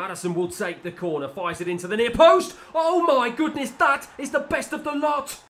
Madison will take the corner, fires it into the near post. Oh my goodness, that is the best of the lot.